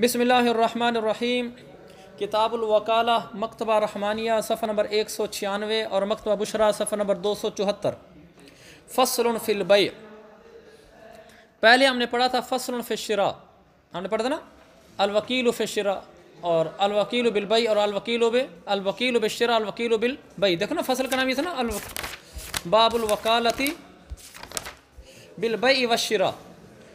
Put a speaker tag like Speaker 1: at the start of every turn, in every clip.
Speaker 1: بسم اللہ الرحمن الرحیم۔ کتاب الوکالہ مکتبہ رحمانیہ، صفحہ نمبر ایک سو چھیانوے اور مکتبہ بشرا، صفحہ نمبر دو سو چوہتر۔ فصل فی البیع۔ پہلے ہم نے پڑھا تھا فصل فی الشراء۔ ہم نے پڑھا تھا نا؟ الوکیل فی الشراء اور الوکیل بالبیع اور الوکیل بے الوکیل بالشراء، الوکیل بالبیع۔ دیکھو نا فصل کا نام یہ تھا نا، الو باب الوکالتی بالبیع والشراء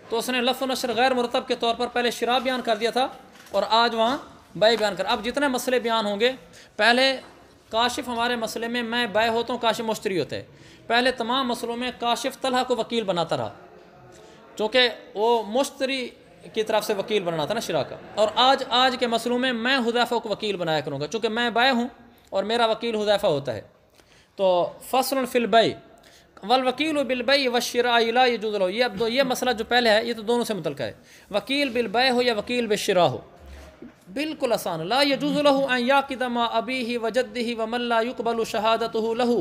Speaker 1: تو اس نے لفظ و نشر غیر مرتب کے طور پر پہلے شرا بیان کر دیا تھا اور آج وہاں بے بیان کر اب جتنے مسئلے بیان ہوں گے، پہلے کاشف ہمارے مسئلے میں میں بے ہوتا ہوں، کاشف مشتری ہوتے پہلے تمام مسئلوں میں کاشف طلحہ کو وکیل بناتا رہا، چونکہ وہ مشتری کی طرف سے وکیل بنانا تھا نا شرا کا۔ اور آج آج کے مسئلوں میں میں حذیفہ کو وکیل بنایا کروں گا، چونکہ میں بے ہوں اور میرا وکیل حذیفہ ہوتا ہے۔ تو فصل فی والوکیل و بالبئی و شرا لا یجوز لو یہ اب دو یہ مسئلہ جو پہلے ہے، یہ تو دونوں سے متعلقہ ہے. وکیل بالبے ہو یا وکیل بالشرا ہو؟ بالکل آسان. لا یجوز له ان یاقد ما ابیہ و جدہ و من لا یقبل شہادته له.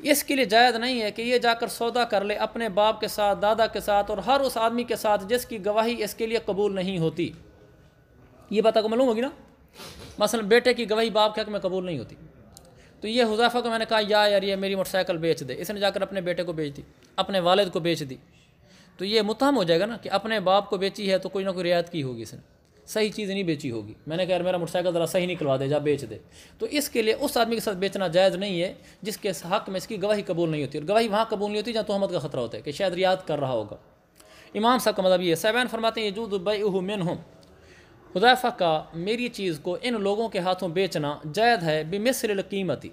Speaker 1: اس کے لیے جائز نہیں ہے کہ یہ جا کر سودا کر لے اپنے باپ کے ساتھ، دادا کے ساتھ اور ہر اس آدمی کے ساتھ جس کی گواہی اس کے لیے قبول نہیں ہوتی. یہ بات آپ کو معلوم ہوگی نا؟ مثلا بیٹے کی گواہی باپ کے حق میں قبول نہیں ہوتی. تو یہ حذیفہ کو میں نے کہا، یا یار یہ میری موٹر سائیکل بیچ دے۔ اس نے جا کر اپنے بیٹے کو بیچ دی، اپنے والد کو بیچ دی۔ تو یہ متہم ہو جائے گا نا کہ اپنے باپ کو بیچی ہے تو کوئی نہ کوئی رعایت کی ہوگی اس نے۔ صحیح چیز نہیں بیچی ہوگی۔ میں نے کہا، یار میرا موٹر سائیکل ذرا صحیح نکلوا دے، جا بیچ دے۔ تو اس کے لیے اس آدمی کے ساتھ بیچنا جائز نہیں ہے جس کے حق میں اس کی گواہی قبول نہیں ہوتی۔ اور گواہی وہاں قبول نہیں ہوتی جہاں تہمت کا خطرہ ہوتا ہے کہ شاید ریاض کر رہا ہوگا۔ امام صاحب کا مطلب یہ ہے سیبین فرماتے ہیں یجود البیع منہم۔ حذیفہ کا میری چیز کو ان لوگوں کے ہاتھوں بیچنا جائز ہے بمثل القیمتی۔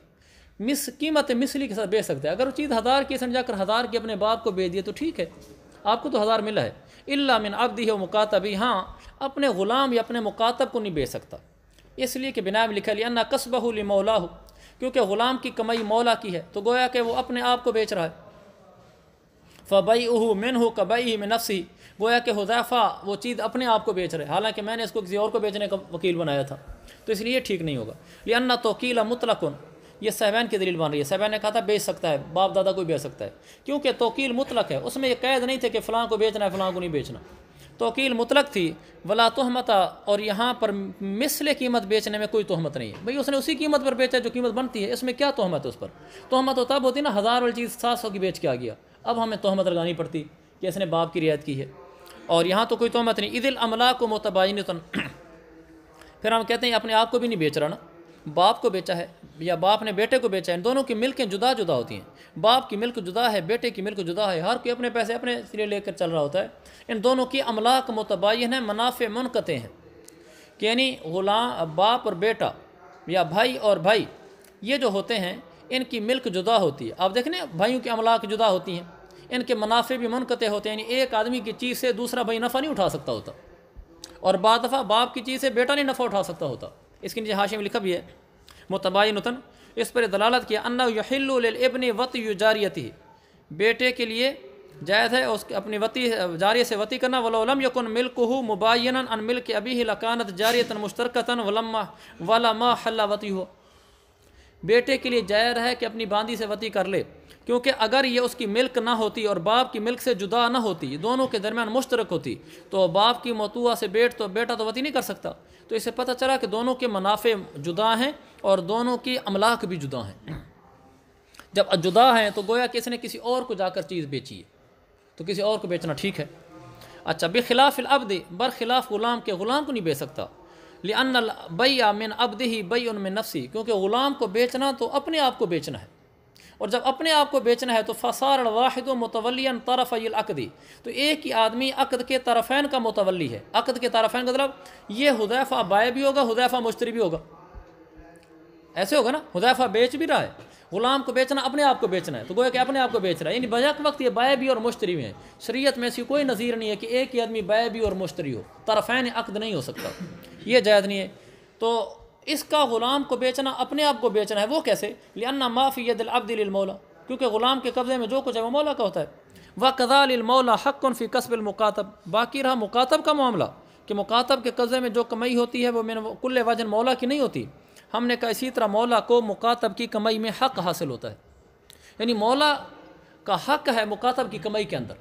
Speaker 1: مس، قیمت مثلی کے ساتھ بیچ سکتے ہیں۔ اگر وہ چیز ہزار کی سن جا کر ہزار کی اپنے باپ کو بیچ دیے تو ٹھیک ہے۔ آپ کو تو ہزار ملا ہے۔ اللہ من عبدی و مکاتبی ہاں اپنے غلام یا اپنے مکاتب کو نہیں بیچ سکتا۔ اس لیے کہ بنا میں لکھا لیا نہ قصبہ مولا ہو کیونکہ غلام کی کمائی مولا کی ہے، تو گویا کہ وہ اپنے آپ کو بیچ رہا ہے۔ فبئی اہو من ہو کبئی میں نفسی گویا کہ حذیفہ وہ چیز اپنے آپ کو بیچ رہے حالانکہ میں نے اس کو کسی اور کو بیچنے کا وکیل بنایا تھا۔ تو اس لیے ٹھیک نہیں ہوگا۔ لنا توکیل مطلقن یہ صحبین کی دلیل بن رہی ہے۔ صحبین نے کہا تھا بیچ سکتا ہے، باپ دادا کو بیچ سکتا ہے۔ کیونکہ توکیل مطلق ہے، اس میں یہ قید نہیں تھے کہ فلاں کو بیچنا ہے، فلاں کو نہیں بیچنا۔ توکیل مطلق تھی، ولا تہمتا اور یہاں پر مثل قیمت بیچنے میں کوئی تہمت نہیں ہے۔ بھئی اس نے اسی قیمت پر بیچا جو قیمت بنتی ہے، اس میں کیا تہمت ہے اس پر؟ تہمت تو تب ہوتی نا، ہزار والی چیز سات سو کی بیچ کے آ گیا۔ اب ہمیں تہمت لگانی پڑتی کہ اس نے باپ کی رعایت کی ہے۔ اور یہاں تو کوئی تہمت نہیں۔ عید العملہ کو متبائن پھر ہم کہتے ہیں اپنے آپ کو بھی نہیں بیچ رہا نا۔ باپ کو بیچا ہے یا باپ نے بیٹے کو بیچا ہے۔ دونوں کی ملکیں جدا جدا ہوتی ہیں۔ باپ کی ملک جدا ہے، بیٹے کی ملک جدا ہے۔ ہر کوئی اپنے پیسے اپنے لیے لے کر چل رہا ہوتا ہے۔ ان دونوں کی املاک متباین ہیں، منافع منقطع ہیں۔ کہ یعنی غلام، باپ اور بیٹا یا بھائی اور بھائی، یہ جو ہوتے ہیں، ان کی ملک جدا ہوتی ہے۔ آپ دیکھیں بھائیوں کی املاک جدا ہوتی ہیں۔ ان کے منافع بھی منقطع ہوتے ہیں یعنی ایک آدمی کی چیز سے دوسرا بھائی نفع نہیں اٹھا سکتا ہوتا۔ اور بعد دفعہ باپ کی چیز سے بیٹا نہیں نفع اٹھا سکتا ہوتا۔ اس کے نیچے حاشی میں لکھا بھی ہے، متباینتاً اس پر دلالت کیا انا یحل للابن وط یجاریتی بیٹے کے لیے جائز ہے اس اپنی وتی جاریہ سے وتی کرنا۔ ولولم یکن ملکہ مباینا ان ملک ابیہ لکانت جاریتا مشترکتا ولما ولما حل وتی ہو بیٹے کے لیے جائز ہے کہ اپنی باندی سے وتی کر لے۔ کیونکہ اگر یہ اس کی ملک نہ ہوتی اور باپ کی ملک سے جدا نہ ہوتی، دونوں کے درمیان مشترک ہوتی، تو باپ کی موتوا سے بیٹ تو بیٹا تو وتی نہیں کر سکتا۔ تو اسے پتہ چلا کہ دونوں کے منافع جدا ہیں اور دونوں کی املاک بھی جدا ہیں۔ جب جدا ہیں تو گویا کہ اس نے کسی اور کو جا کر چیز بیچی ہے۔ تو کسی اور کو بیچنا ٹھیک ہے۔ اچھا بخلاف العبد، برخلاف غلام کے غلام کو نہیں بیچ سکتا۔ لأن البیع من عبدہ بیع من نفسی کیونکہ غلام کو بیچنا تو اپنے آپ کو بیچنا ہے۔ اور جب اپنے آپ کو بیچنا ہے تو فصار الواحد و متولی طرف العقدی تو ایک ہی آدمی عقد کے طرفین کا متولی ہے۔ عقد کے طرفین کا مطلب یہ حذیفہ بائے بھی ہوگا، حذیفہ مشتری بھی ہوگا۔ ایسے ہوگا نا، حذیفہ بیچ بھی رہا ہے۔ غلام کو بیچنا، اپنے آپ کو بیچنا ہے۔ تو گویا کہ اپنے آپ کو بیچ رہا ہے۔ یعنی بجاک وقت یہ بائے بھی اور مشتری بھی ہیں۔ شریعت میں ایسی کوئی نظیر نہیں ہے کہ ایک ہی آدمی بائے بھی اور مشتری ہو۔ طرفین عقد نہیں ہو سکتا۔ یہ جائز نہیں ہے۔ تو اس کا غلام کو بیچنا، اپنے آپ کو بیچنا ہے، وہ کیسے؟ لأن ما فی ید العبد للمولا کیونکہ غلام کے قبضے میں جو کچھ ہے، وہ مولا کا ہوتا ہے۔ وَقَذَا لِلْمَوْلَا حَقٌ فی قصب المقاتب۔ باقی رہا مکاتب کا معاملہ، کہ مکاتب کے قبضے میں جو کمائی ہوتی ہے، وہ میں کل وجن مولا کی نہیں ہوتی۔ ہم نے کہا اسی طرح مولا کو مکاتب کی کمائی میں حق حاصل ہوتا ہے۔ یعنی مولا کا حق ہے مکاتب کی کمائی کے اندر۔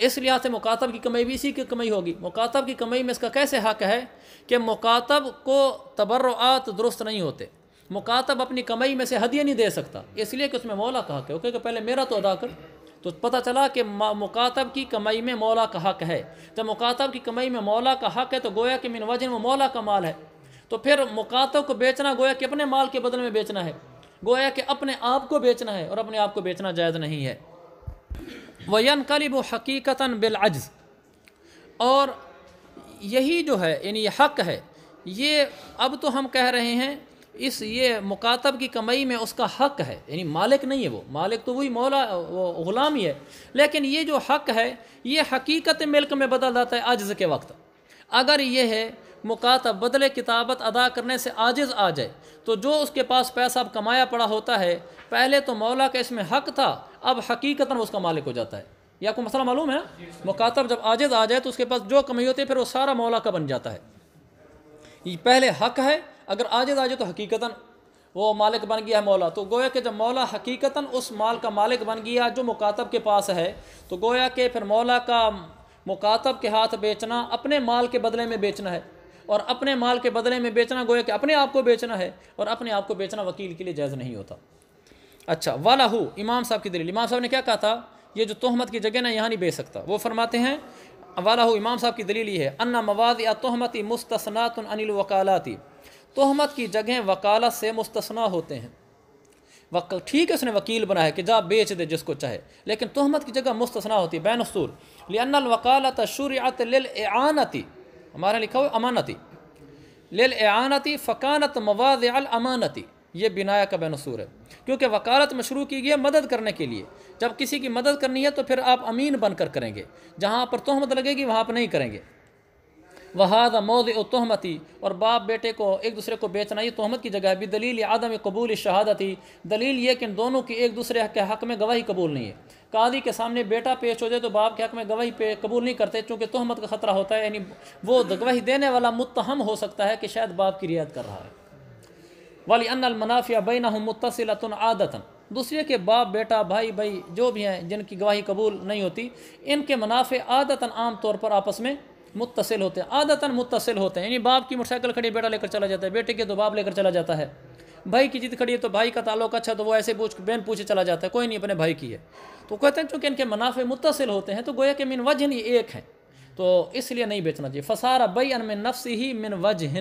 Speaker 1: اس لحاظ سے مکاتب کی کمائی بھی اسی کی کمائی ہوگی۔ مکاتب کی کمائی میں اس کا کیسے حق ہے کہ مکاتب کو تبرعات درست نہیں ہوتے؟ مکاتب اپنی کمائی میں سے ہدیہ نہیں دے سکتا۔ اس لیے کہ اس میں مولا کا حق ہے۔ اوکے، کہ پہلے میرا تو ادا کر۔ تو پتہ چلا کہ مکاتب کی کمائی میں مولا کا حق ہے۔ تو مکاتب کی کمائی میں مولا کا حق ہے تو گویا کہ من وجن میں مولا کا مال ہے۔ تو پھر مکاتب کو بیچنا گویا کہ اپنے مال کے بدل میں بیچنا ہے۔ گویا کہ اپنے آپ کو بیچنا ہے اور اپنے آپ کو بیچنا جائز نہیں ہے۔ وین قلب و حقیقتاً بالعجز۔ اور یہی جو ہے یعنی یہ حق ہے، یہ اب تو ہم کہہ رہے ہیں، اس یہ مکاتب کی کمائی میں اس کا حق ہے۔ یعنی مالک نہیں ہے وہ، مالک تو وہی مولا، وہ غلام ہی ہے۔ لیکن یہ جو حق ہے، یہ حقیقت ملک میں بدل جاتا ہے عجز کے وقت۔ اگر یہ ہے، مکاتب بدل کتابت ادا کرنے سے عاجز آ جائے، تو جو اس کے پاس پیسہ اب کمایا پڑا ہوتا ہے، پہلے تو مولا کا اس میں حق تھا۔ اب حقیقتاً اس کا مالک ہو جاتا ہے۔ یا کوئی مسئلہ معلوم ہے مکاتب جب عاجز آ جائے تو اس کے پاس جو کمائی ہوتی ہے، پھر وہ سارا مولا کا بن جاتا ہے۔ یہ پہلے حق ہے، اگر عاجز آ جائے تو حقیقتاً وہ مالک بن گیا ہے مولا۔ تو گویا کہ جب مولا حقیقتاً اس مال کا مالک بن گیا جو مکاتب کے پاس ہے، تو گویا کہ پھر مولا کا مکاتب کے ہاتھ بیچنا، اپنے مال کے بدلے میں بیچنا ہے۔ اور اپنے مال کے بدلے میں بیچنا گویا کہ اپنے آپ کو بیچنا ہے، اور اپنے آپ کو بیچنا وکیل کے لیے جائز نہیں ہوتا۔ اچھا والا ہو، امام صاحب کی دلیل۔ امام صاحب نے کیا کہا تھا؟ یہ جو تہمت کی جگہ نا یہاں نہیں بیچ سکتا۔ وہ فرماتے ہیں، والا ہو، امام صاحب کی دلیل یہ ہے، انا مواد یا تہمتی مستثنات انل وکالاتی تہمت کی جگہیں وکالت سے مستثنا ہوتے ہیں۔ ٹھیک ہے، اس نے وکیل بنا ہے کہ جا بیچ دے جس کو چاہے، لیکن تہمت کی جگہ مستثنا ہوتی ہے، بین اصول۔ لن الوکالت شریعت للعانتی ہمارے لکھا ہوا امانتی۔ للعانتی فقانت مواد الامانتی۔ یہ بنایا کا بین اصول ہے۔ کیونکہ وکالت مشروع کی گئی ہے مدد کرنے کے لیے۔ جب کسی کی مدد کرنی ہے تو پھر آپ امین بن کر کریں گے۔ جہاں پر تہمت لگے گی وہاں پر نہیں کریں گے۔ وہاد مود و تہمتی اور باپ بیٹے کو ایک دوسرے کو بیچنا، یہ تہمت کی جگہ ہے۔ بھی دلیل عدم قبول شہادتی دلیل یہ کہ ان دونوں کی ایک دوسرے کے حق میں گواہی قبول نہیں ہے۔ قاضی کے سامنے بیٹا پیش ہو جائے تو باپ کے حق میں گواہی پہ قبول نہیں کرتے، چونکہ تہمت کا خطرہ ہوتا ہے۔ یعنی وہ گواہی دینے والا متہم ہو سکتا ہے کہ شاید باپ کی رعایت کر رہا ہے۔ والی ان المنافیہ بین متصلۃ عادتاً۔ دوسرے کے باپ، بیٹا، بھائی بھائی جو بھی ہیں، جن کی گواہی قبول نہیں ہوتی، ان کے منافع عادتاً عام طور پر آپس میں متصل ہوتے ہیں۔ عادتاً متصل ہوتے ہیں یعنی باپ کی موٹر سائیکل کھڑی، بیٹا لے کر چلا جاتا ہے، بیٹے کے تو باپ لے کر چلا جاتا ہے۔ بھائی کی جیت کھڑی ہے تو بھائی کا تعلق اچھا تو وہ ایسے پوچھ بین پوچھے چلا جاتا ہے، کوئی نہیں، اپنے بھائی کی ہے۔ تو کہتے ہیں چونکہ ان کے منافع متصل ہوتے ہیں، تو گویا کہ من وجہ ہی ایک ہیں۔ تو اس لیے نہیں بیچنا چاہیے۔ فسارہ بئی ان میں نفس ہی من وجہ۔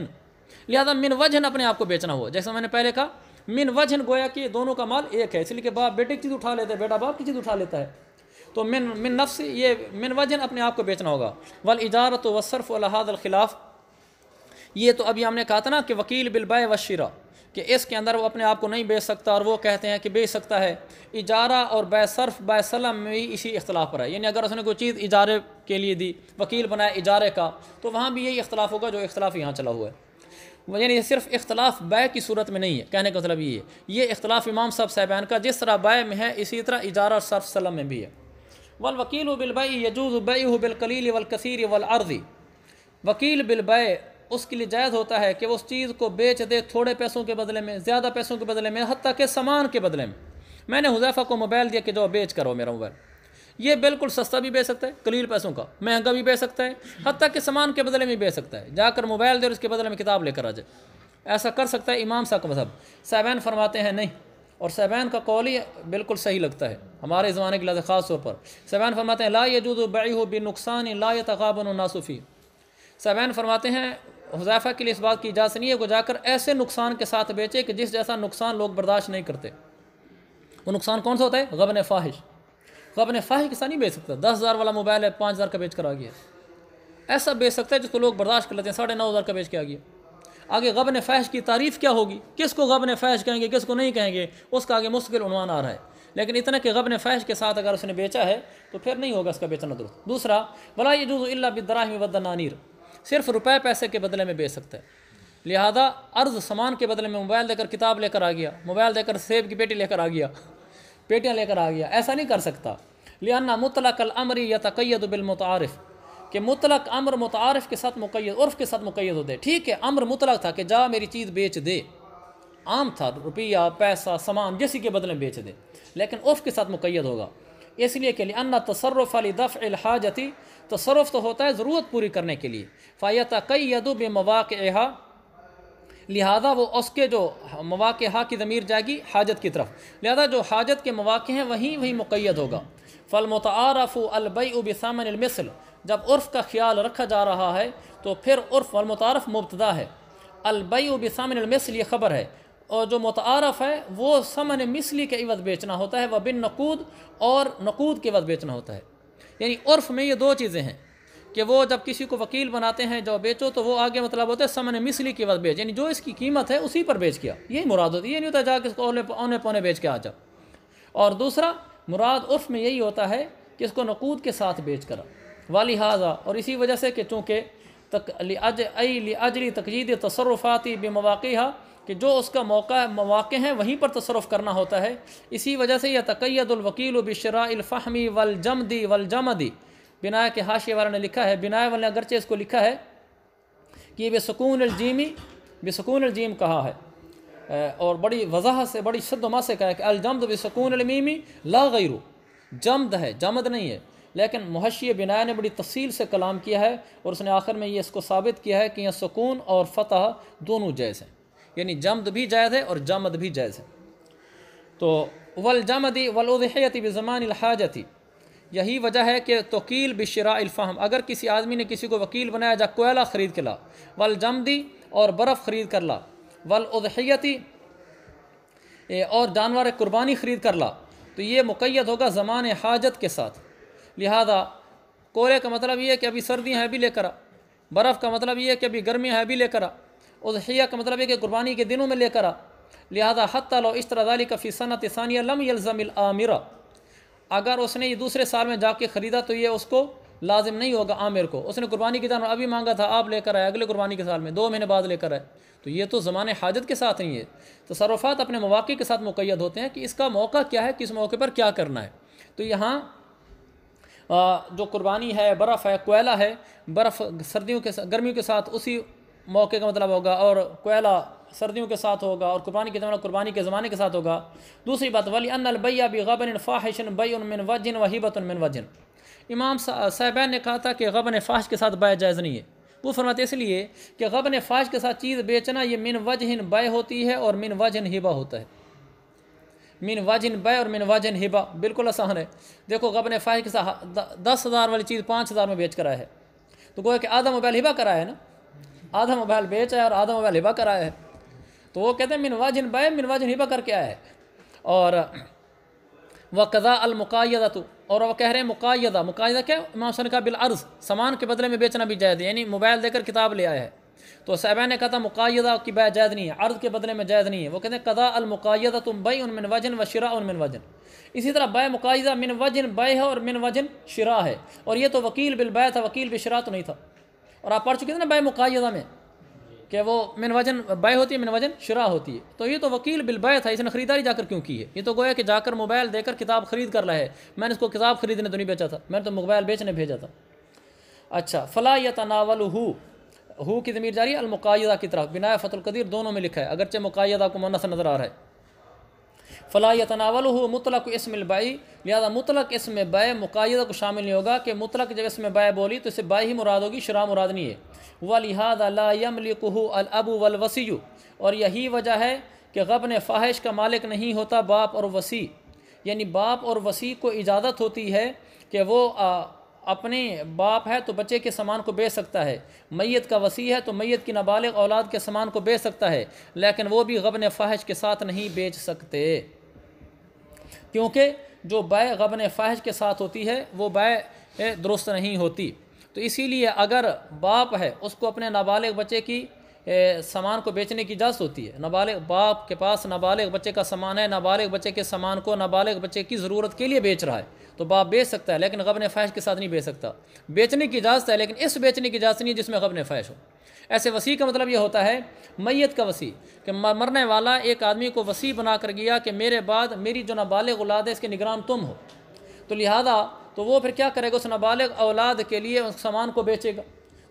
Speaker 1: لہٰذا من وجہ اپنے آپ کو بیچنا ہوا۔ جیسا میں نے پہلے کہا، من وجہ گویا کہ دونوں کا مال ایک ہے۔ اس لیے کہ باپ بیٹے کی چیز اٹھا لیتا ہے، بیٹا باپ کی چیز اٹھا لیتا ہے۔ تو من من نفس یہ من وجن اپنے آپ کو بیچنا ہوگا۔ ول اجارت و صرف الحاد الخلاف۔ یہ تو ابھی ہم نے کہا تھا نا کہ وکیل بالبائے و شرا کہ اس کے اندر وہ اپنے آپ کو نہیں بیچ سکتا اور وہ کہتے ہیں کہ بیچ سکتا ہے۔ اجارہ اور بے صرف، بے سلم میں بھی اسی اختلاف پر ہے۔ یعنی اگر اس نے کوئی چیز اجارے کے لیے دی، وکیل بنائے اجارے کا، تو وہاں بھی یہی اختلاف ہوگا جو اختلاف یہاں چلا ہوا ہے۔ یعنی صرف اختلاف بے کی صورت میں نہیں ہے۔ کہنے کا مطلب یہ ہے۔ یہ اختلاف امام صاحب صاحبان کا جس طرح بے میں ہے، اسی طرح اجارہ اور صرف سلم میں بھی ہے۔ والوکیل بالبئی یجوز بیہ بالقلیل والکثیر والعرضی وکیل بالبئے اس کے لیے جائز ہوتا ہے کہ وہ اس چیز کو بیچ دے تھوڑے پیسوں کے بدلے میں، زیادہ پیسوں کے بدلے میں، حتیٰ کہ سامان کے بدلے میں۔ میں نے حذیفہ کو موبائل دیا کہ جو بیچ کرو میرا موبائل یہ بالکل سستا بھی بیچ سکتا ہے، قلیل پیسوں کا، مہنگا بھی بیچ سکتا ہے، حتیٰ کہ سامان کے بدلے میں بیچ سکتا ہے۔ جا کر موبائل دے اور اس کے بدلے میں کتاب لے کر آ جائے۔ ایسا کر سکتا ہے امام صاحب کا مذہب۔ صاحبین فرماتے ہیں نہیں، اور صاحبین کا قول ہی بالکل صحیح لگتا ہے۔ ہمارے زمانے کے لحاظ خاص طور پر۔ صاحبین فرماتے ہیں، لا یجوز بیع ہو بے نقصان لا یتغابن و ناصفی صاحبین فرماتے ہیں، حذیفہ کے لیے اس بات کی اجازت نہیں ہے کہ جا کر ایسے نقصان کے ساتھ بیچے کہ جس جیسا نقصان لوگ برداشت نہیں کرتے۔ وہ نقصان کون سا ہوتا ہے؟ غبن فاحش۔ غبن فاحش کے ساتھ نہیں بیچ سکتا۔ دس ہزار والا موبائل ہے، پانچ ہزار کا بیچ کر آ گیا۔ ایسا بیچ سکتا ہے جس کو لوگ برداشت کر لیتے ہیں۔ ساڑھے نو ہزار کا بیچ کے آ گیا۔ آگے غبن فحش کی تعریف کیا ہوگی؟ کس کو غبن فحش کہیں گے، کس کو نہیں کہیں گے؟ اس کا آگے مستقل عنوان آ رہا ہے۔ لیکن اتنا کہ غبن فحش کے ساتھ اگر اس نے بیچا ہے، تو پھر نہیں ہوگا اس کا بیچنا درست۔ دوسرا بلا یجوز اللہ بدراہم ودنانیر صرف روپے پیسے کے بدلے میں بیچ سکتا ہے۔ لہذا عرض سامان کے بدلے میں موبائل دے کر کتاب لے کر آ گیا۔ موبائل دے کر سیب کی پیٹی لے کر آ گیا۔ پیٹیاں لے کر آ گیا۔ ایسا نہیں کر سکتا۔ لہٰذا مطلق العمری یا تقید بالمتعارف کہ مطلق امر متعارف کے ساتھ مقید عرف کے ساتھ مقید ہوتے ٹھیک ہے، امر مطلق تھا کہ جا میری چیز بیچ دے۔ عام تھا، روپیہ، پیسہ، سامان جسی کے بدلے بیچ دے۔ لیکن عرف کے ساتھ مقید ہوگا۔ اس لیے کہ لأن تصرف علی دفع الحاجتی تصرف تو ہوتا ہے ضرورت پوری کرنے کے لیے۔ فایت قید بمواقع لہذا وہ اس کے جو مواقع ہا کی ضمیر جائے گی حاجت کی طرف۔ لہذا جو حاجت کے مواقع ہیں وہیں وہیں مقید ہوگا۔ فالمتعارف البیع بثمن المثل۔ جب عرف کا خیال رکھا جا رہا ہے، تو پھر عرف والمتعارف مبتدا ہے۔ البیع بثمن المثل یہ خبر ہے۔ اور جو متعارف ہے، وہ ثمن مثلی کے عوض بیچنا ہوتا ہے وہ بن نقود اور نقود کے عوض بیچنا ہوتا ہے۔ یعنی عرف میں یہ دو چیزیں ہیں کہ وہ جب کسی کو وکیل بناتے ہیں جو بیچو، تو وہ آگے مطلب ہوتا ہے سمن مثلی کے بعد بیچ۔ یعنی جو اس کی قیمت ہے، اسی پر بیچ کیا۔ یہی مراد ہوتی ہے۔ یہ نہیں ہوتا جا کے اس کو اونے پونے بیچ کے آ جا اور دوسرا مراد عرف میں یہی ہوتا ہے کہ اس کو نقود کے ساتھ بیچ کر والی حاضہ اور اسی وجہ سے کہ چونکہ تک اجلی تقجید تصرفاتی بے مواقع کہ جو اس کا موقع، مواقع ہیں، وہیں پر تصرف کرنا ہوتا ہے، اسی وجہ سے یہ تقید الوکیل و بشرا الفہمی والجمدی والجمدی بنا کے حاشیے والا نے لکھا ہے، بنا والے اگرچہ اس کو لکھا ہے کہ یہ بے سکون الجیمی بے سکون الجیم کہا ہے۔ اور بڑی وضاحت سے، بڑی شد و سے کہا کہ الجمد بے سکون المیمی لا غیرو۔ جمد ہے، جمد نہیں ہے۔ لیکن محشی بنا نے بڑی تفصیل سے کلام کیا ہے اور اس نے آخر میں یہ اس کو ثابت کیا ہے کہ یہ سکون اور فتح دونوں جائز ہیں۔ یعنی جمد بھی جائز ہے اور جمد بھی جائز ہے۔ تو ولجمدی ولادحیتی بزمان الحاجتی یہی وجہ ہے کہ توکیل بشراء الفہم۔ اگر کسی آدمی نے کسی کو وکیل بنایا، جا کوئلہ خرید کے لا۔ والجمدی اور برف خرید کر لا۔ ولادحیتی اور جانور قربانی خرید کر لا۔ تو یہ مقید ہوگا زمان حاجت کے ساتھ۔ لہذا کوئلے کا مطلب یہ ہے کہ ابھی سردیاں ہیں بھی لے کر آ۔ برف کا مطلب یہ ہے کہ ابھی گرمیاں ہیں بھی لے کر آ۔ اضحیہ کا مطلب ہے کہ قربانی کے دنوں میں لے کر آ۔ لہذا حتی لو اشترا کا فی صنعت ثانیہ لم یلزم العامرہ اگر اس نے یہ دوسرے سال میں جا کے خریدا تو یہ اس کو لازم نہیں ہوگا عامر کو۔ اس نے قربانی کی جانور ابھی مانگا تھا، آپ لے کر آئے، اگلے قربانی کے سال میں، دو مہینے بعد لے کر آئے۔ تو یہ تو زمان حاجت کے ساتھ نہیں ہے۔ تصرفات اپنے مواقع کے ساتھ مقید ہوتے ہیں کہ اس کا موقع کیا ہے، کس موقع پر کیا کرنا ہے۔ تو یہاں جو قربانی ہے، برف ہے، کوئلہ ہے، برف سردیوں کے گرمیوں کے ساتھ اسی موقع کا مطلب ہوگا اور کوئلہ سردیوں کے ساتھ ہوگا اور قربانی کے زمانہ قربانی کے زمانے کے ساتھ ہوگا۔ دوسری بات ولی ان البیہ بھی غبن فاحشن بی من وجن وحیبت من وجن امام صاحبین نے کہا تھا کہ غبن فاحش کے ساتھ بے جائز نہیں ہے۔ وہ فرماتے اس لیے کہ غبن فاحش کے ساتھ چیز بیچنا یہ من وجہن بے ہوتی ہے اور من وجن ہبا ہوتا ہے۔ من وجن بے اور من وجن ہبا بالکل آسان ہے۔ دیکھو غبن فاحش کے ساتھ دس ہزار والی چیز پانچ ہزار میں بیچ کر آیا ہے۔ تو گویا کہ آدھا موبائل ہبا کرایا ہے نا؟ آدھا موبائل بیچ ہے اور آدھا موبائل ہبا کرایا ہے۔ تو وہ کہتے ہیں من واجن بے، من واجن ہبا کر کے آیا ہے۔ اور وہ قضا المقاعدہ تو اور وہ کہہ رہے ہیں مقاعدہ مقاعدہ کیا امام صلی کا بالعرض، سامان کے بدلے میں بیچنا بھی جائز ہے یعنی موبائل دے کر کتاب لے آیا ہے تو صاحبہ نے کہا تھا مقاعدہ کی بے جائز نہیں ہے، عرض کے بدلے میں جائز نہیں ہے۔ وہ کہتے ہیں قضا المقاعدہ تم بے ان من وجن و شرا ان من وجن۔ اسی طرح بے مقاعدہ من وجن بے ہے اور من وجن شرا ہے۔ اور یہ تو وکیل بالبے تھا وکیل بشرا تو نہیں تھا۔ اور آپ پڑھ چکے تھے نا بے مقاعدہ میں؟ کہ وہ من وجن بے ہوتی ہے، من وجن شرا ہوتی ہے۔ تو یہ تو وکیل بالبے تھا، اس نے خریداری جا کر کیوں کی ہے؟ یہ تو گویا کہ جا کر موبائل دے کر کتاب خرید کر رہا ہے میں نے اس کو کتاب خریدنے تو نہیں بیچا تھا، میں نے تو موبائل بیچنے بھیجا تھا۔ اچھا فلاح یا تناول ہو ہو کی ضمیر جاری المقاعدہ کی طرف بنا فت القدیر دونوں میں لکھا ہے۔ اگرچہ مقاعدہ کو منس نظر آ رہا ہے۔ فلاح تناول ہو مطلق اسم البائی، لہٰذا مطلق اسم بے مقاعدہ کو شامل نہیں ہوگا کہ مطلق جب اس میں بولی تو اسے بائے ہی مراد ہوگی شرح مراد نہیں ہے۔ و لہٰذا لا يملكه الاب والوسیع اور یہی وجہ ہے کہ غبن فاحش کا مالک نہیں ہوتا باپ اور وسیع۔ یعنی باپ اور وسیع کو اجازت ہوتی ہے کہ وہ اپنے باپ ہے تو بچے کے سامان کو بیچ سکتا ہے۔ میت کا وسیع ہے تو میت کی نابالغ اولاد کے سامان کو بیچ سکتا ہے، لیکن وہ بھی غبن فاحش کے ساتھ نہیں بیچ سکتے۔ کیونکہ جو بے غبن فاحش کے ساتھ ہوتی ہے، وہ بے درست نہیں ہوتی۔ تو اسی لیے اگر باپ ہے، اس کو اپنے نابالغ بچے کی سامان کو بیچنے کی اجازت ہوتی ہے۔ نابالغ باپ کے پاس نابالغ بچے کا سامان ہے، نابالغ بچے کے سامان کو نابالغ بچے کی ضرورت کے لیے بیچ رہا ہے۔ تو باپ بیچ سکتا ہے، لیکن غبن فحش کے ساتھ نہیں بیچ سکتا۔ بیچنے کی اجازت ہے، لیکن اس بیچنے کی اجازت نہیں جس میں غبن فحش ہو۔ ایسے وسیع کا مطلب یہ ہوتا ہے، میت کا وسیع۔ کہ مرنے والا ایک آدمی کو وسیع بنا کر گیا کہ میرے بعد میری جو نابالغ اولاد ہے، اس کے نگران تم ہو۔ تو لہذا تو وہ پھر کیا کرے گا؟ اس نابالغ اولاد کے لیے اس سامان کو بیچے گا۔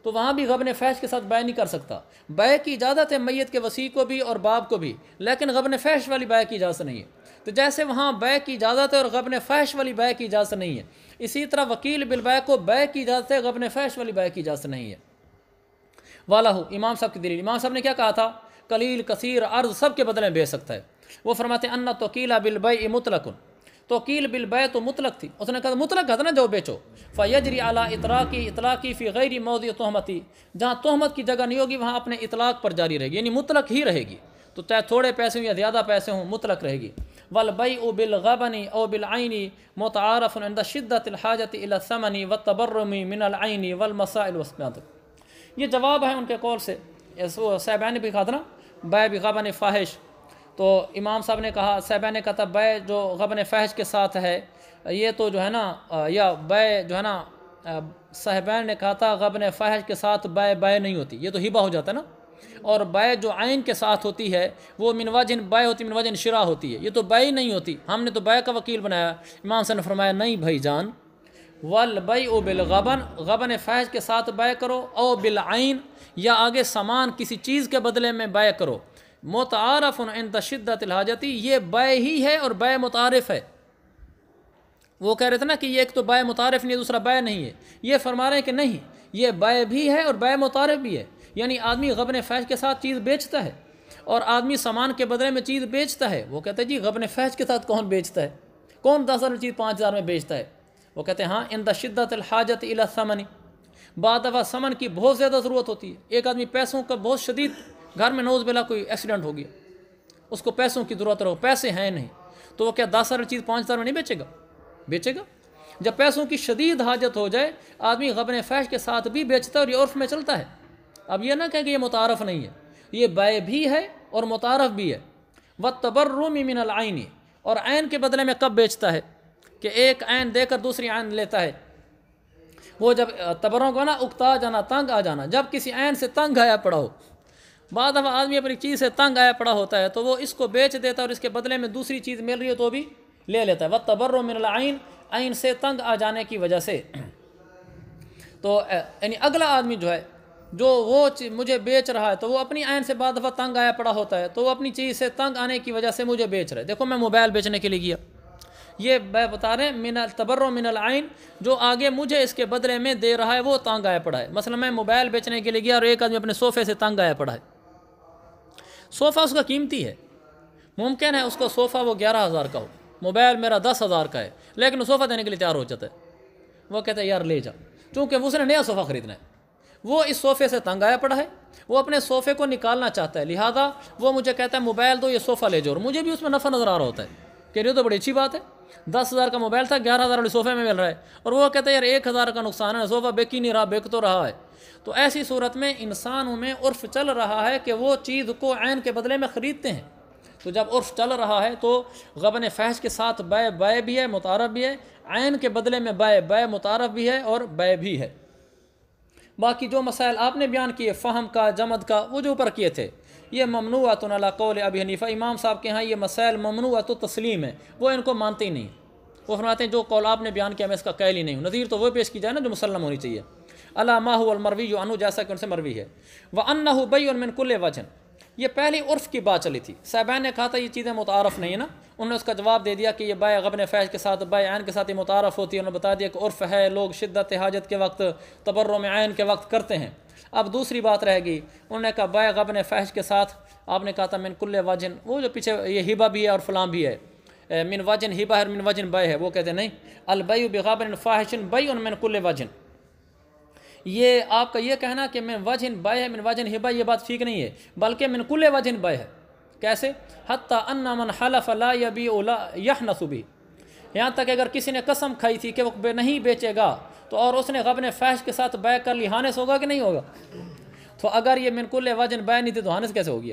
Speaker 1: تو وہاں بھی غبن فحش کے ساتھ بے نہیں کر سکتا۔ بے کی اجازت ہے میت کے وسیع کو بھی اور باپ کو بھی، لیکن غبن فحش والی بے کی اجازت نہیں ہے۔ تو جیسے وہاں بے کی اجازت ہے اور غبن فحش والی بے کی اجازت نہیں ہے، اسی طرح وکیل بالبے کو بے کی اجازت ہے، غبن فحش والی بے کی اجازت نہیں ہے۔ والا ہو، امام صاحب کی دلیل۔ امام صاحب نے کیا کہا تھا؟ کلیل کثیر، عرض سب کے بدلے بیچ سکتا ہے۔ وہ فرماتے ہیں انا توکیلا بالبے مطلق توکیل بالبے تو مطلق تھی۔ اس نے کہا، مطلق کہا تھا نا جو بیچو۔ فیجری اعلیٰ اطلاقی اطلاقی فی غیر موضع تہمتی۔ جہاں تہمت کی جگہ نہیں ہوگی، وہاں اپنے اطلاق پر جاری رہے گی۔ یعنی مطلق ہی رہے گی۔ تو چاہے تھوڑے پیسے ہوں یا زیادہ پیسے ہوں، مطلق رہے گی۔ والبیع بالغبن او بالعین متعارف عند شدت الحاجت الى الثمن والتبرم من العین والمسائل والسمات یہ جواب ہے ان کے قول سے۔ صاحبین بھی کہا تھا نا بے بھی غبن فاحش۔ تو امام صاحب نے کہا صاحبین نے کہا تھا، بے جو غبن فاحش کے ساتھ ہے، یہ تو جو ہے نا، یا بے جو ہے نا، صاحبین نے کہا تھا، غبن فاحش کے ساتھ بے بے نہیں ہوتی، یہ تو ہبا ہو جاتا ہے نا۔ اور بے جو عین کے ساتھ ہوتی ہے، وہ من وجن، بے ہوتی، من وجن شرا ہوتی ہے، یہ تو بے نہیں ہوتی۔ ہم نے تو بے کا وکیل بنایا۔ امام صاحب نے فرمایا، نہیں بھائی جان۔ ول بئی او بالغبن، غبن فحش کے ساتھ بے کرو، او بالعین، یا آگے سامان کسی چیز کے بدلے میں بے کرو۔ متعارف عند شدت الحاجتی، یہ بے ہی ہے اور بے متعارف ہے۔ وہ کہہ رہے تھے نا کہ یہ ایک تو بے متعارف نہیں ہے، دوسرا بے نہیں ہے۔ یہ فرما رہے ہیں کہ نہیں، یہ بے بھی ہے اور بے متعارف بھی ہے۔ یعنی آدمی غبن فحش کے ساتھ چیز بیچتا ہے اور آدمی سامان کے بدلے میں چیز بیچتا ہے۔ وہ کہتے ہیں جی غبن فحش کے ساتھ کون بیچتا ہے؟ کون دس ہزار چیز پانچ ہزار میں بیچتا ہے؟ وہ کہتے ہیں ہاں ان دا شدت الحاجت الى ثمنی بعد دفعہ سمن کی بہت زیادہ ضرورت ہوتی ہے۔ ایک آدمی پیسوں کا بہت شدید گھر میں نوز بلا کوئی ایکسیڈنٹ ہو گیا۔ اس کو پیسوں کی ضرورت رہو پیسے ہیں نہیں۔ تو وہ کیا دس ہزار چیز پانچ ہزار میں نہیں بیچے گا؟ بیچے گا؟ جب پیسوں کی شدید حاجت ہو جائے، آدمی غبن فحش کے ساتھ بھی بیچتا ہے اور یہ عرف میں چلتا ہے۔ اب یہ نہ کہیں کہ یہ متعارف نہیں ہے۔ یہ بے بھی ہے اور متعارف بھی ہے۔ و تبرمی من العینی اور عین کے بدلے میں کب بیچتا ہے؟ کہ ایک عین دے کر دوسری عین لیتا ہے۔ وہ جب تبروں کو نا اکتا جانا، تنگ آ جانا۔ جب کسی عین سے تنگ آیا پڑا ہو بعد دفعہ آدمی اپنی چیز سے تنگ آیا پڑا ہوتا ہے تو وہ اس کو بیچ دیتا ہے اور اس کے بدلے میں دوسری چیز مل رہی ہے تو بھی لے لیتا ہے۔ و تبر من العین عین سے تنگ آ جانے کی وجہ سے۔ تو یعنی اگلا آدمی جو ہے، جو وہ مجھے بیچ رہا ہے، تو وہ اپنی عین سے بعد دفعہ تنگ آیا پڑا ہوتا ہے۔ تو وہ اپنی چیز سے تنگ آنے کی وجہ سے مجھے بیچ رہا ہے۔ دیکھو، میں موبائل بیچنے کے لیے گیا۔ یہ میں بتا رہے ہیں من التبر و من العین جو آگے مجھے اس کے بدلے میں دے رہا ہے، وہ تنگ آیا پڑا ہے۔ مثلا میں موبائل بیچنے کے لیے گیا اور ایک آدمی اپنے صوفے سے تنگ آیا پڑا ہے۔ صوفہ اس کا قیمتی ہے۔ ممکن ہے اس کا صوفہ وہ گیارہ ہزار کا ہو۔ موبائل میرا دس ہزار کا ہے، لیکن صوفہ دینے کے لیے تیار ہو جاتا ہے۔ وہ کہتا ہے، یار لے جا۔ چونکہ اس نے نیا صوفہ خریدنا ہے۔ وہ اس صوفے سے تنگ آیا پڑا ہے۔ وہ اپنے صوفے کو نکالنا چاہتا ہے۔ لہٰذا وہ مجھے کہتا ہے، موبائل دو، یہ صوفہ لے جاؤ۔ اور مجھے بھی اس میں نفع نظر آ رہا ہوتا ہے کہ یہ تو بڑی اچھی بات ہے۔ دس ہزار کا موبائل تھا، گیارہ ہزار والے صوفے میں مل رہا ہے۔ اور وہ کہتا ہے، یار ایک ہزار کا نقصان ہے، صوفہ بیک ہی نہیں رہا بیک تو رہا ہے۔ تو ایسی صورت میں انسانوں میں عرف چل رہا ہے کہ وہ چیز کو عین کے بدلے میں خریدتے ہیں۔ تو جب عرف چل رہا ہے تو غبن فحش کے ساتھ بے بے بھی ہے، متعارف بھی ہے۔ عین کے بدلے میں بے بے، متعارف بھی ہے اور بے بھی ہے۔ باقی جو مسائل آپ نے بیان کیے، فہم کا، جمد کا، وہ جو اوپر کیے تھے، یہ ممنوعات علی قول ابی حنیفہ۔ امام صاحب کے ہاں یہ مسائل ممنوعات و تسلیم ہے وہ ان کو مانتے ہی نہیں۔ وہ فرماتے ہیں، جو قول آپ نے بیان کیا، میں اس کا قیل ہی نہیں ہوں۔ نظیر تو وہ پیش کی جائے نا جو مسلم ہونی چاہیے۔ اللہ ماہ المروی جو انو جیسا کہ ان سے مروی ہے۔ وہ ان بئی من کل وجن یہ پہلی عرف کی بات چلی تھی۔ صاحبین نے کہا تھا، یہ چیزیں متعارف نہیں ہیں نا۔ انہوں نے اس کا جواب دے دیا کہ یہ بائے غبن فیض کے ساتھ بائے عین کے ساتھ یہ متعارف ہوتی ہے۔ انہوں نے بتا دیا کہ عرف ہے، لوگ شدت، حاجت کے وقت تبروں میں عین کے وقت کرتے ہیں۔ اب دوسری بات رہے گی انہوں نے کہا بائے غبن فحش کے ساتھ، آپ نے کہا تھا، من کل وجن۔ وہ جو پیچھے یہ ہبا بھی ہے اور فلاں بھی ہے۔ من وجن ہبا ہے من وجن بے ہے۔ وہ کہتے ہیں، نہیں۔ البئی بغابن فاحشن بئی ان من کل وجن۔ یہ آپ کا یہ کہنا کہ من وجن بے ہے، من وجن ہبا یہ بات ٹھیک نہیں ہے، بلکہ من کل وجن بے ہے۔ کیسے؟ حتیٰ ان من حلف لا یبی اولا یہ نصبی یہاں تک اگر کسی نے قسم کھائی تھی کہ وہ نہیں بیچے گا، تو اور اس نے غبن فحش کے ساتھ بے کر لی، ہانس ہوگا کہ نہیں ہوگا؟ تو اگر یہ من کل وجن بے نہیں تھی، تو ہانس کیسے ہوگی؟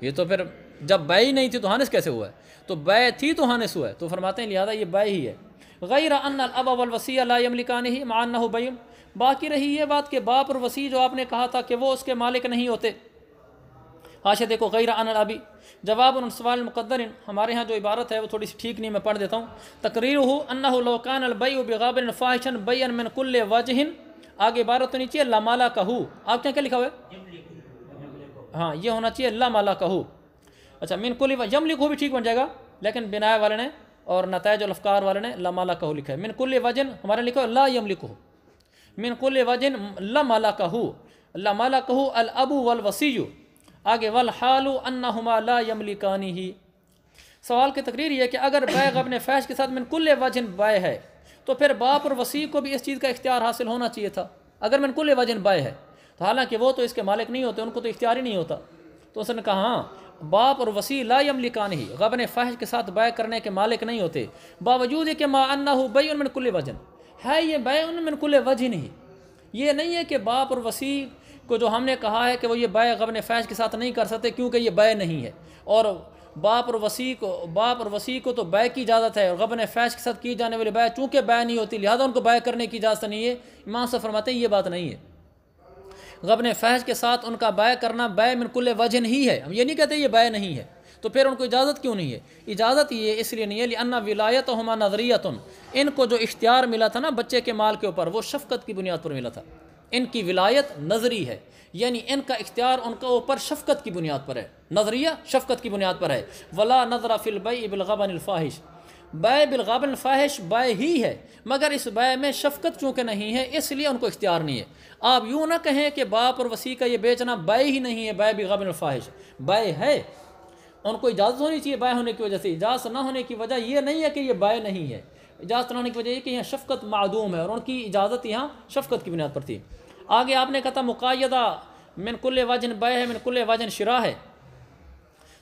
Speaker 1: یہ تو پھر جب بے ہی نہیں تھی، تو ہانس کیسے ہوا ہے؟ تو بے تھی تو ہانس ہوا ہے۔ تو فرماتے ہیں، لہٰذا یہ بے ہی ہے۔ غیر ان الاب والوسیع لا یملکان ہی معانہ بیم باقی رہی یہ بات کہ باپ اور وسیع جو آپ نے کہا تھا کہ وہ اس کے مالک نہیں ہوتے۔ حاشے دیکھو، غیر ان الابی۔ جواب ان سوال مقدر ہمارے ہاں جو عبارت ہے وہ تھوڑی سی ٹھیک نہیں میں پڑھ دیتا ہوں۔ تقریر ہو انہ لوکان البئی و بغابن فاحشن بین من کل وجہن۔ آگے عبارت ہونی چاہیے لامالا کہو۔ آپ کیا کیا لکھا ہوا ہے؟ ہاں یہ ہونا چاہیے اللہ مالا کہو۔ اچھا من کلی یم لکھو بھی ٹھیک بن جائے گا، لیکن بنا والے نے اور نتائج الافکار والے نے لا کہو لکھا ہے۔ من کل وجن ہمارے لکھو لا یم لکھو من کل وجن لا کہو۔ لا مالا کہو، الابو والوسیو آگے والحال انہما لا یملکانی ہی سوال کی تقریر یہ ہے کہ اگر بے غبن فیش کے ساتھ من کل وجن بے ہے، تو پھر باپ اور وسیع کو بھی اس چیز کا اختیار حاصل ہونا چاہیے تھا۔ اگر من کل وجن بے ہے، تو حالانکہ وہ تو اس کے مالک نہیں ہوتے، ان کو تو اختیار ہی نہیں ہوتا۔ تو اس نے کہا ہاں باپ اور وسیع لا یملکان ہی غبن فحش کے ساتھ بے کرنے کے مالک نہیں ہوتے۔ باوجود کہ ما انہو بی من کل وجن۔ ہے یہ بے ان من کل وجن ہی یہ نہیں ہے کہ باپ اور وسیع کو جو ہم نے کہا ہے کہ وہ یہ بے غبن فحش کے ساتھ نہیں کر سکتے کیونکہ یہ بے نہیں ہے۔ اور باپ اور وسیع کو، باپ اور وسیع کو تو بے کی اجازت ہے اور غبن فیش کے ساتھ کی جانے والی بے چونکہ بے نہیں ہوتی، لہذا ان کو بے کرنے کی اجازت نہیں ہے۔ امام سے فرماتے ہیں یہ بات نہیں ہے۔ غبن فحش کے ساتھ ان کا بے کرنا بے من کل وجن ہی ہے۔ ہم یہ نہیں کہتے یہ بے نہیں ہے۔ تو پھر ان کو اجازت کیوں نہیں ہے؟ اجازت یہ اس لیے نہیں ہے انا ولایت ہما نظریت ان کو جو اختیار ملا تھا نا بچے کے مال کے اوپر، وہ شفقت کی بنیاد پر ملا تھا۔ ان کی ولایت نظری ہے۔ یعنی ان کا اختیار ان کا اوپر شفقت کی بنیاد پر ہے۔ نظریہ شفقت کی بنیاد پر ہے۔ ولا نظر فی البئی بالغبن الفاحش۔ بے بالغابن الفاحش بے ہی ہے، مگر اس بے میں شفقت چونکہ نہیں ہے، اس لیے ان کو اختیار نہیں ہے۔ آپ یوں نہ کہیں کہ باپ اور وسیع کا یہ بیچنا بے ہی نہیں ہے بے بالغابن الفاحش بے ہے۔ ان کو اجازت ہونی چاہیے بے ہونے کی وجہ سے۔ اجازت نہ ہونے کی وجہ یہ نہیں ہے کہ یہ بے نہیں ہے۔ اجازت نہ ہونے کی وجہ یہ کہ یہاں شفقت معدوم ہے اور ان کی اجازت یہاں شفقت کی بنیاد پر تھی۔ آگے آپ نے کہا تھا مقاعدہ من کل وجن بے ہے، من کل وجن شرا ہے۔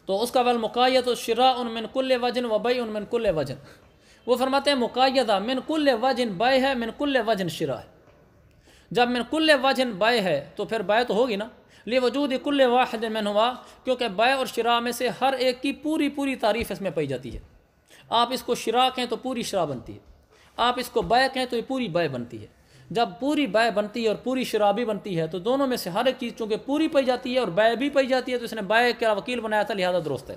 Speaker 1: تو اس کا ول مقایت و شرا ان من کل وجن و بے ان من کل وجن۔ وہ فرماتے ہیں مقایدہ من کل وجن بے ہے، من کل وجن شرا ہے۔ جب من کل وجن بے ہے تو پھر بے تو ہوگی نا۔ لی وجود کل واحد من ہوا، کیونکہ بے اور شرا میں سے ہر ایک کی پوری پوری تعریف اس میں پائی جاتی ہے۔ آپ اس کو شرا کہیں تو پوری شرا بنتی ہے۔ آپ اس کو بے کہیں تو یہ پوری بے بنتی ہے۔ جب پوری بے بنتی ہے اور پوری شرابی بنتی ہے، تو دونوں میں سے ہر ایک چیز چونکہ پوری پائی جاتی ہے اور بے بھی پائی جاتی ہے، تو اس نے بے کا وکیل بنایا تھا، لہذا درست ہے۔